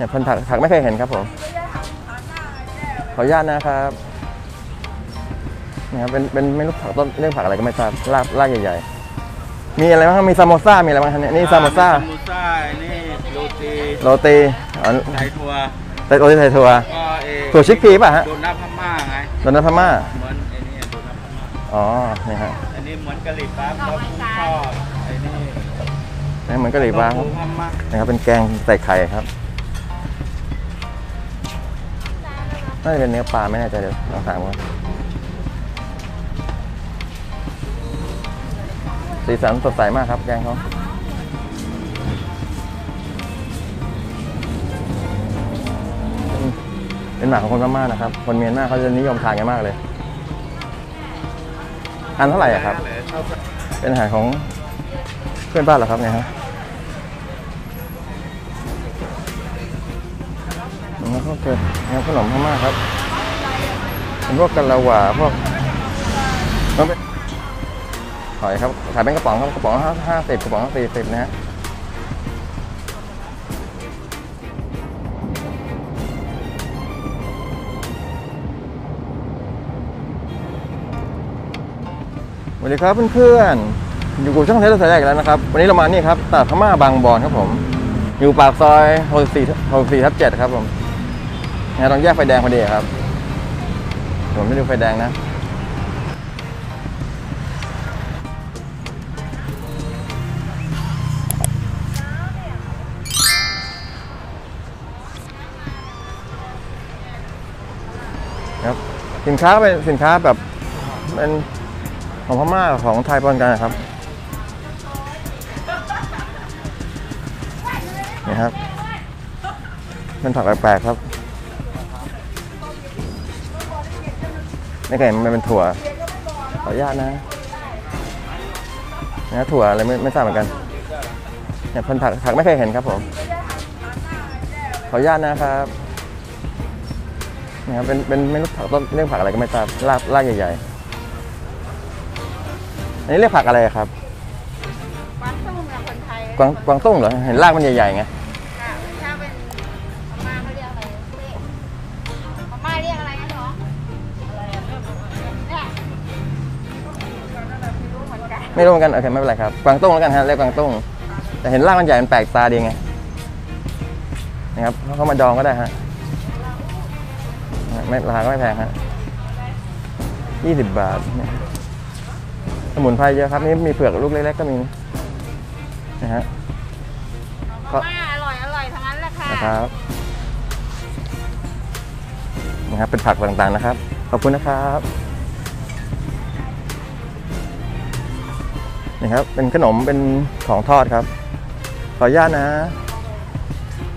เนี่ยพันผักผักไม่เคยเห็นครับผม ขออนุญาตนะครับนะครับเป็นเป็นไม่รู้ผักต้นเรื่องผักอะไรก็ไม่ทราบรากรากใหญ่ๆ มีอะไรบ้างครับมีซามโมซ่ามีอะไรบ้างครับเนี่ยนี่ซามโมซ่าซามโมซ่านี่โรตีโรตีอ๋อไก่ทัวไตโรตีไทยทัวร์ก็เอถั่วชิคพีป่ะฮะโดนัทพม่าไงโดนัทพม่าเหมือนไอ้นี่โดนัทพม่าอ๋อนี่ฮะอันนี้เหมือนกะหรี่ปั๊บแล้วกุ้งทอดไอ้นี่นี่เหมือนกะหรี่ปั๊บปูพม่านะครับเป็นแกงใส่ไข่ครับ น่าจะเป็นเนื้อปลาไม่แน่ใจเดี๋ยวลองถามก่อนสีสันสดใสมากครับแกงเขาเป็นหมากของคนพม่านะครับ คนเมียนมาเขาจะนิยมทานกันมากเลยอันเท่าไหร่อะครับ เป็นอาหารของเพื่อนบ้านเหรอครับเนี่ยฮะ แล้วก็เกิดงานขนมพม่าครับเป็นพวกกะละหวาพวกมันเป็นหอยครับขายเป็นกระป๋องครับกระป๋องห้าห้าสิบกระป๋องสี่สิบนะฮะสวัสดีครับเพื่อนๆ อยู่กับช่องเทสสายใหญ่อีกแล้วนะครับ วันนี้เรามานี่ครับตลาดพม่าบางบอนครับผม อยู่ปากซอย64ทับ7ครับผม นะตรงแยกไฟแดงพอดีครับผมไม่ดูไฟแดงนะครับสินค้าเป็นสินค้าแบบเป็นของพม่าของไทยปนกันนะครับนี่ครับเป็นผักแปลกๆครับ นี่ก็เห็นมันเป็นถั่ว ขออนุญาตนะนะถั่วอะไรไม่ไม่ทราบเหมือนกันเนี่ยพันผักผักไม่เคยเห็นครับผม ขออนุญาตนะครับนะครับเป็นเป็นไม่รู้ผักต้นเรื่องผักอะไรก็ไม่ทราบรากรากใหญ่ๆอันนี้เรียกผักอะไรครับ กวางตุ้งนะคนไทยกวางกวางตุ้งเหรอเห็นรากมันใหญ่ๆไง ไม่รู้เหมือนกันไม่รู้เหมือนกันโอเคไม่เป็นไรครับกวางตุ้งแล้วกันฮะเรียกกวางตุ้งแต่เห็นรากมันใหญ่มันแปลกตาดีไงนะครับเขามาดองก็ได้ฮะไม่ราคาก็ไม่แพงฮะยี่สิบบาทเนี่ยสมุนไพรเยอะครับนี่มีเผือกลูกเล็กๆก็มีนะฮะพม่าอร่อยอร่อยทั้งนั้นแหละค่ะนะครับนะครับเป็นผักต่างๆนะครับ ขอบคุณนะครับ นี่ครับ เป็นขนมเป็นของทอดครับ ขออนุญาตนะ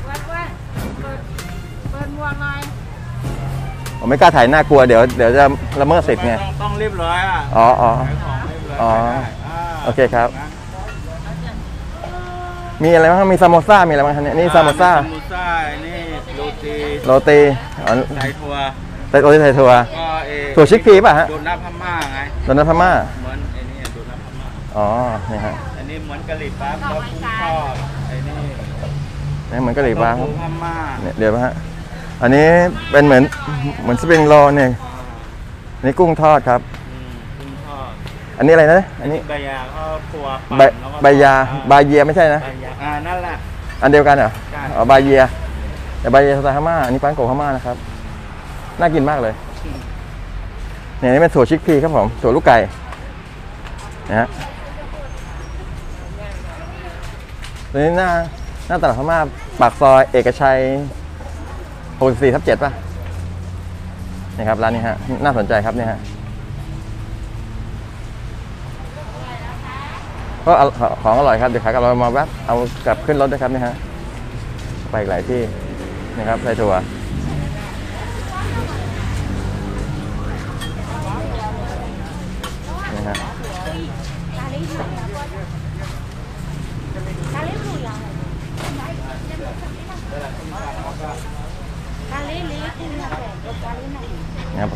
เปิดเปิดหมวน่อยผมไม่กล้าถ่ายหน้ากลัวเดี๋ยวเดี๋ยวจะละเมิดสิทธิ์ไงต้องต้องรีบร้อยอะอ๋ออ๋ออ๋อโอเคครับ มีอะไรบ้างมีซามโมซ่ามีอะไรบ้างครับเนี่ยนี่ซามโมซ่าซามโมซ่านี่โรตีโรตีอ๋อไก่ทัวไตโรตีไทยทัวก็เอถั่วชิคพีป่ะฮะโดนัทพม่าไงโดนัทพม่าเหมือน อ้นี่โดนัทพม่าอ๋อนี่ฮะอันนี้เหมือนกะหรี่ปั๊บแล้วกุ้งทอดไอ้นี่นี่เหมือนกะหรี่ปั๊บปูพม่าเนี่ยเดี๋ยวนะฮะอันนี้เป็นเหมือนเหมือนสปริงโรลเนี่ยอันนี้กุ้งทอดครับอืมกุ้งทอดอันนี้อะไรนะอันนี้ใบยาก็ครัวใบปั่นแล้วก็ใบยาอ่บาเยียไม่ใช่นะใบยาอ่านั่นแหละอันเดียวกันเหรอใช่อ๋อบาเยียแต่บาเยียสไตล์พม่าอันนี้ปานโกะพม่านะครับน่ากินมากเลยเนี่ยนี่เป็นถั่วชิคพีครับผมถั่วลูกไก่นะฮะ ตรงนี้หน้าหน้าตลาดพม่าปากซอยเอกชัย64ทับ7ป่ะนี่ครับร้านนี้ฮะ น่าสนใจครับเนี่ยฮะก็ของอร่อยครับ เดี๋ยวขากลับเรามาแวบเอากลับขึ้นรถด้วยครับนี่ฮะ ไปอีกหลายที่นะครับไทยทัว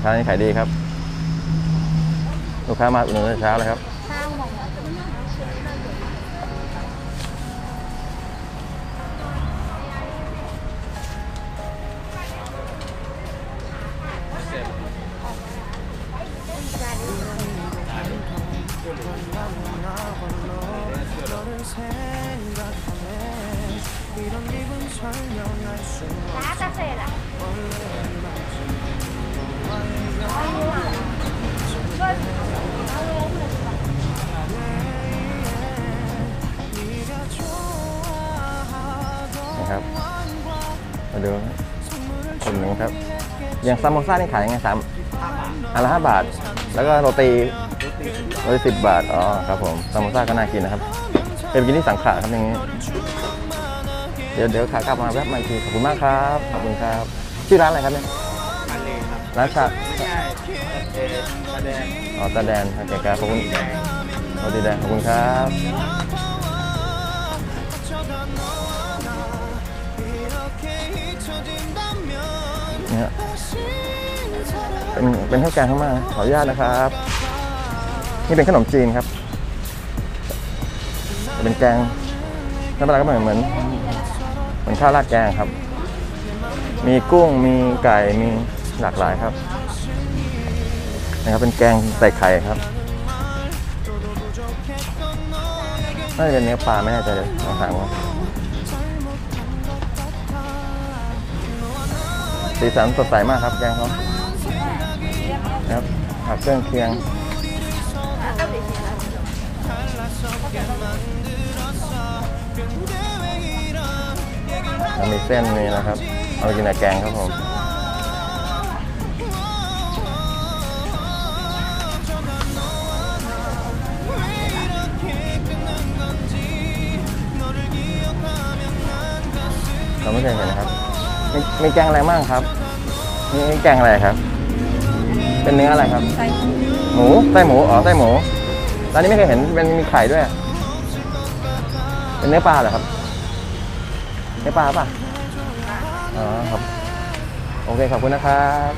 ้านี้ขายดีครับ ลูกค้ามาอุ่นุเช้าเลยครับ拿大水ะ。 ดูคนหนึ่งครับ อย่างซามโมซ่านี่ขายยังไงสามอันละห้าบาท แล้วก็โรตีโรตีสิบบาท อ๋อครับผมซามโมซ่าก็น่ากินนะครับเคยไปกินที่สังขะครับอย่างนี้ เดี๋ยวเดี๋ยวขากลับมาแวะมาอีกทีขอบคุณมากครับ ขอบคุณครับ ชื่อร้านอะไรครับเนี่ยทะเลครับร้านชาไม่ใช่เอตะแดงอ๋อตาแดนโอเคครับขอบคุณแดงโรตีแดงขอบคุณครับ เนี่ยเป็นเป็นข้าวแกงเข้ามาขออนุญาตนะครับ นี่เป็นขนมจีนครับเป็นแกงน้ำปลาก็เหมือนเหมือนเหมือนข้าวราดแกงครับ มีกุ้งมีไก่มีหลากหลายครับนะครับเป็นแกงใส่ไข่ครับน่าจะเป็นเนื้อปลาไม่แน่ใจเลยลองถามว่า สีสันสดใสมากครับแกงเขาครับผักเครื่องเคียงมีเส้นมีนะครับ เอาไปกินกับแกงครับผมเราไม่เคยเห็นนะครับ มีมีแกงอะไรบ้างครับมีมีแกงอะไรครับ เป็นเนื้ออะไรครับใส่หมูไส้หมูอ๋อไส้หมูร้านนี้ไม่เคยเห็นเป็นมีไข่ด้วย เป็นเนื้อปลาเหรอครับ เนื้อปลาป่ะอ๋อครับ โอเคขอบคุณนะครับ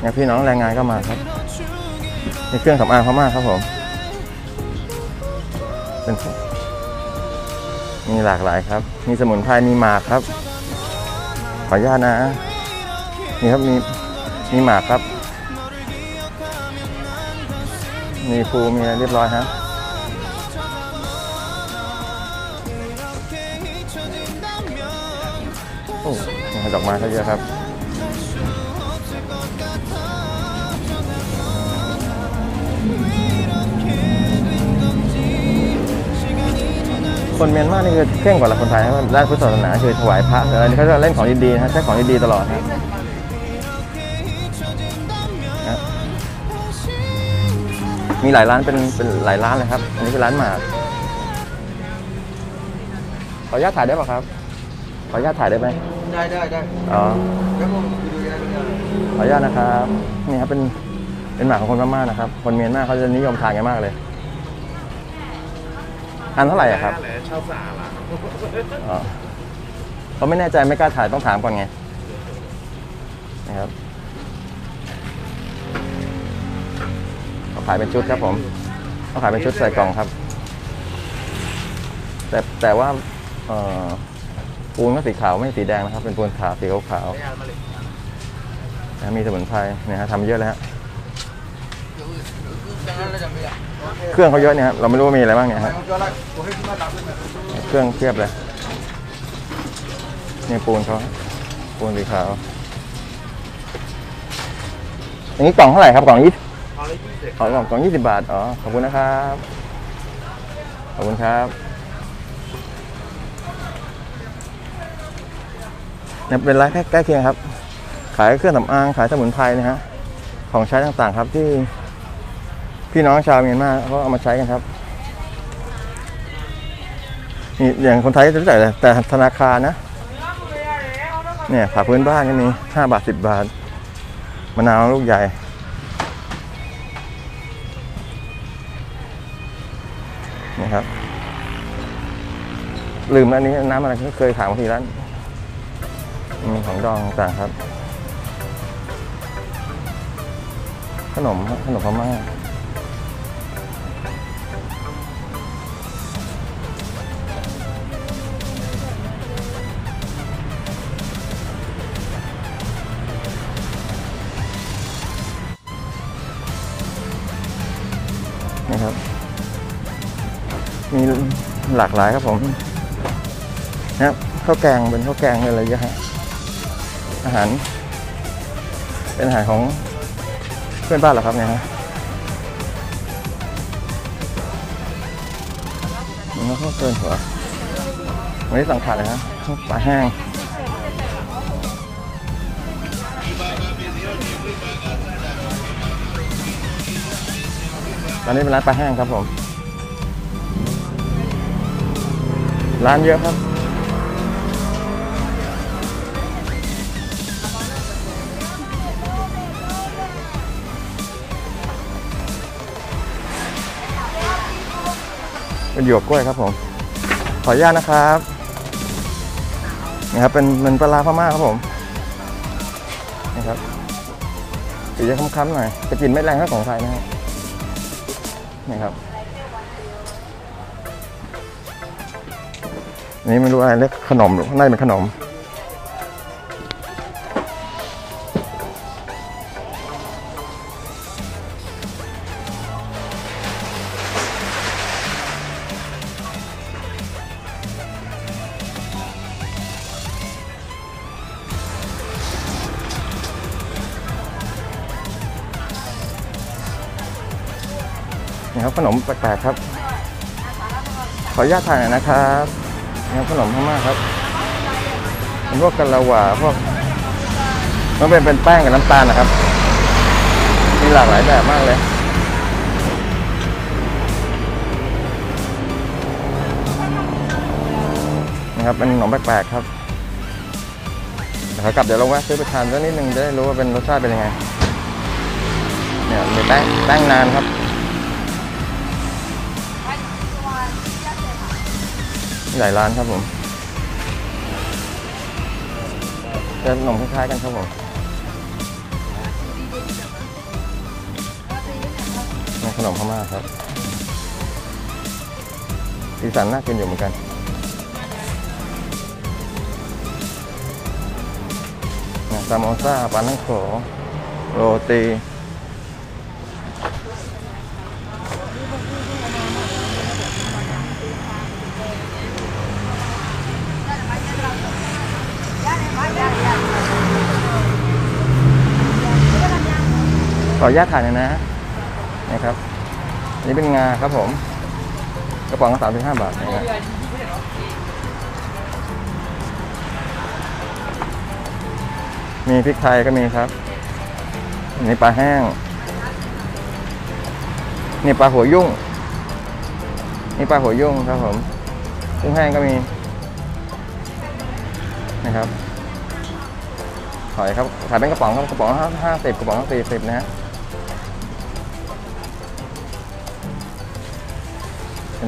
เนี่ยพี่น้องแรงงานก็มาครับมีเครื่องสำอางเขามากครับผม เป็นมีหลากหลายครับ มีสมุนไพร มีหมากครับ ขออนุญาตนะ นี่ครับ มี มีหมากครับ มีภูมีอะไรเรียบร้อยฮะโอ้ดอกไม้เขาเยอะครับ คนเมียนมานี่คือเคร่งกว่าคนไทยนะครับด้านพุทธศาสนาคือถวายพระอะไรนี่เขาจะเล่นของดีๆนะใช้ของดีๆตลอดนะนะมีหลายร้านเป็นเป็นหลายร้านเลยครับ อันนี้คือร้านหมากขออนุญาตถ่ายได้ป่ะครับ ขออนุญาตถ่ายได้ไหมได้ได้ได้อ๋อเดี๋ยวผมไปดูได้เลยขออนุญาตนะครับ นี่ครับเป็นเป็นหมากของคนพม่านะครับ คนเมียนมาเขาจะนิยมทานกันมากเลย อันเท่าไหร่อะครับเช่าสาละอ๋อเขาไม่แน่ใจไม่กล้าถ่ายต้องถามก่อนไงนะครับเขาขายเป็นชุดครับผมเขาขายเป็นชุดใส่กล่องครับ แต่แต่ว่าเอ่อปูนก็สีขาวไม่สีแดงนะครับ เป็นปูนขาวสีขาวขาวๆนะมีสมุนไพรเนี่ยฮะทำเยอะเลยฮะ เครื่องเขาเยอะเนี่ยครับเราไม่รู้ว่ามีอะไรบ้างเนี่ยฮะเครื่องเทียบเลยนี่ปูนเขาปูนสีขาวอย่างนี้กล่องเท่าไหร่ครับกล่องยี่สิบกล่องกล่องยี่สิบบาทอ๋อขอบคุณนะครับขอบคุณครับเนี่ยเป็นร้านใกล้ใกล้เคียงครับ ขายเครื่องสำอางขายสมุนไพรนะฮะของใช้ต่างๆครับที่ พี่น้องชาวเมียนมาเขาเอามาใช้กันครับนี่อย่างคนไทยจะรู้จักแต่แต่ธนาคารนะ เนี่ยผักพื้นบ้านก็มีห้าบาทสิบบาทมะนาวลูกใหญ่ นี่ครับ ลืมอันนี้น้ำอะไรเคยถามาทีร้านมีของดองต่างครับ ขนมขนมพม่า มีหลากหลายครับผมนะครับข้าวแกงเป็นข้าวแกงอะไรเยอะฮะอาหาร เป็นอาหารของเพื่อนบ้านเหรอครับเนี่ยฮะมันก็เกินหัววันนี้สั่งขาดเลยฮะข้าวปลาแห้งร้านนี้เป็นร้านปลาแห้งครับผม ร้านเยอะครับ เป็นหยวกกล้วยครับผม ขออนุญาตนะครับนี่ครับ เป็นเป็นปลาพม่าครับผมนี่ครับสีจะค้ำๆหน่อยจะกลิ่นไม่แรงเท่าของไทยนะครับนี่ครับ อันนี้ไม่รู้อะไรเรียกขนมหรือน่าจะเป็นขนม นี่ครับขนมแปลกๆครับ ขออนุญาตถ่ายหน่อยนะครับ นี่ครับขนมพม่าครับเป็นพวกกะละหว่าพวกมันเป็นเป็นแป้งกับน้ำตาลนะครับ มีหลากหลายแบบมากเลยนะครับเป็นขนมแปลกๆครับเดี๋ยวขากลับเดี๋ยวลงแวะซื้อไปทานสักนิดนึงจะได้รู้ว่าเป็นรสชาติเป็นยังไงเนี่ยมีแป้งแป้งนานครับ หลายร้านครับผมจะขนมคล้ายๆกันครับผมนี่ขนมพม่าครับ สีสันน่ากินอยู่เหมือนกัน ซามโมซ่าปานังโขโรตี ขออนุญาตถ่ายหน่อยนะนะครับอันนี่เป็นงาครับผมกระป๋องละสามสิบห้าบาทนะครับมีพริกไทยก็มีครับอันนี่ปลาแห้งนี่ปลาหัวยุ่งนี่ปลาหัวยุ่งครับผมกุ้งแห้งก็มีนะครับหอยครับขายเป็นกระป๋องครับกระป๋องห้าสิบกระป๋องสี่สิบนะฮะ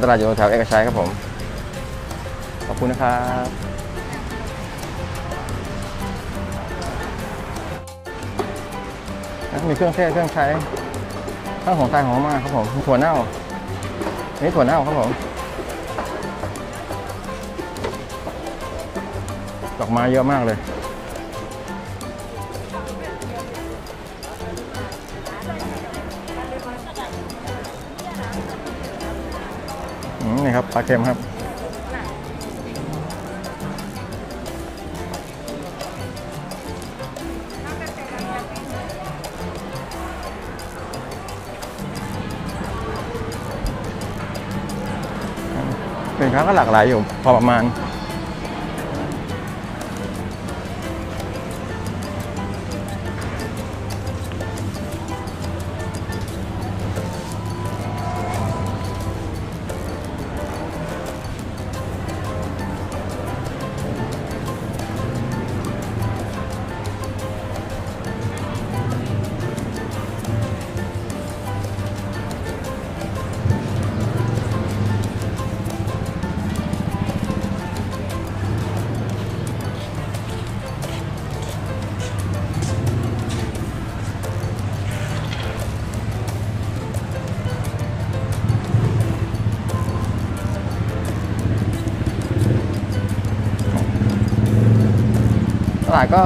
ตลาดอยู่แถวเอกชัยครับผม ขอบคุณนะครับมีเครื่องเทศเครื่องใช้ข้าวของไทยของมาครับผมถั่วเน่านี่ถั่วเน่าครับผมดอกไม้เยอะมากเลย นี่ครับปลาเค็มครับสินค้าก็หลากหลายอยู่พอประมาณ ลาดก็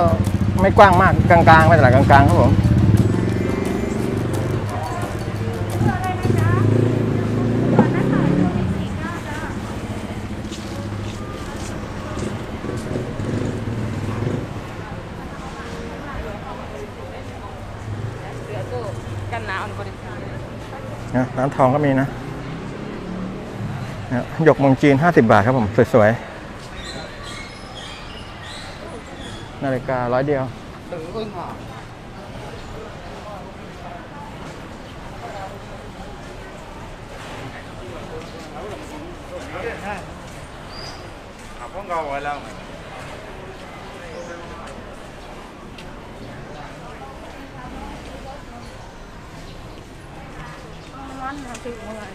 ไม่กว้างมากกลางๆไม่ตลาดกลางๆครับผมน้ำทองก็มีนะ หยกมองจีน 50 บาทครับผม สวย ๆ นาฬิการ้อยเดียวตึงอึ้งอะ học có ngon rồi đâu Ngon là tự mọi người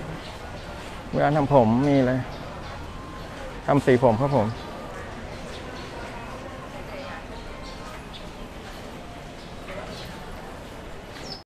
เวลาทำผมมีเลยทำสีผมครับผม